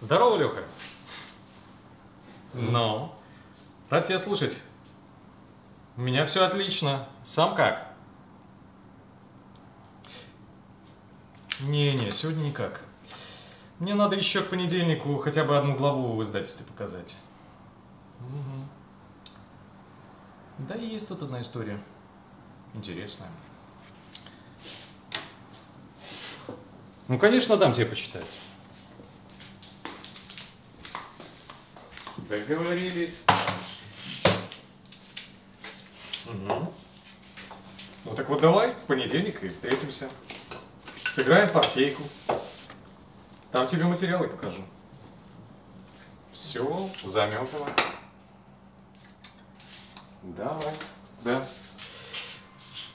Здорово, Леха. Ну, рад тебя слушать. У меня все отлично. Сам как? Не-не, сегодня никак. Мне надо еще к понедельнику хотя бы одну главу в издательстве показать. Мгм. Да и есть тут одна история. Интересная. Ну, конечно, дам тебе почитать. Договорились. Угу. Ну так вот давай, в понедельник и встретимся. Сыграем партейку. Там тебе материалы покажу. Все, заметано. Давай. Да.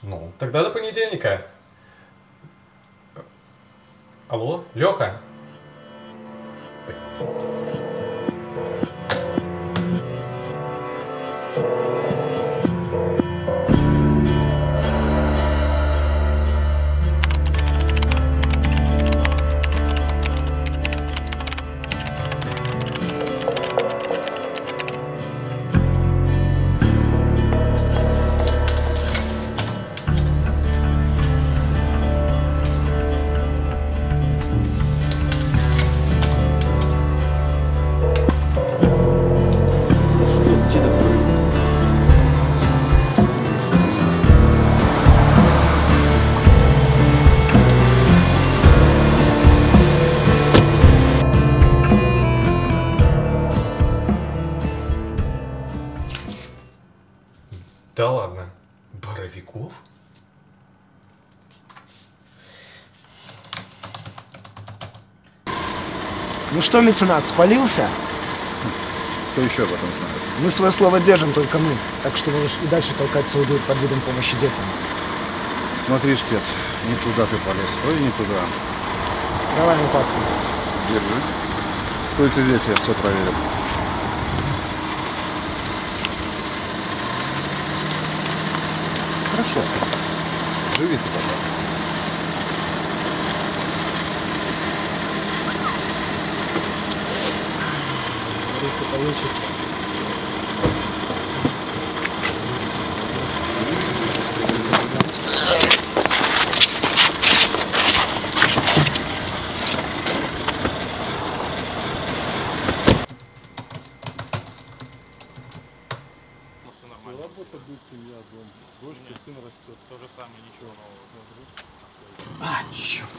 Ну, тогда до понедельника. Алло, Леха? you Да ладно. Боровиков? Ну что, меценат, спалился? Кто еще об этом знает? Мы свое слово держим, только мы. Так что можешь и дальше толкать свой дурь под видом помощи детям. Смотри, Шкет, не туда ты полез. Ой, не туда. Давай на папку. Держи. Стойте здесь, я все проверю. Хорошо. Живите пока. Если получится. Работа будет, семья, дом. Дочка, сын растет. То же самое, ничего нового. А, черт.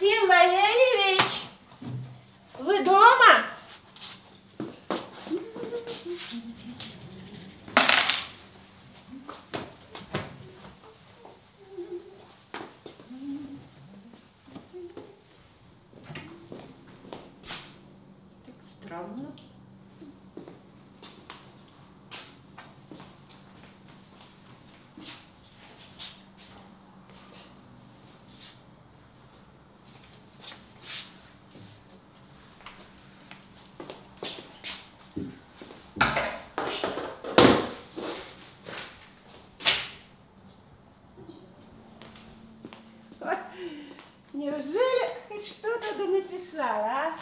Максим Валерьевич, вы дома? Так странно. Неужели хоть что-то да написала, а?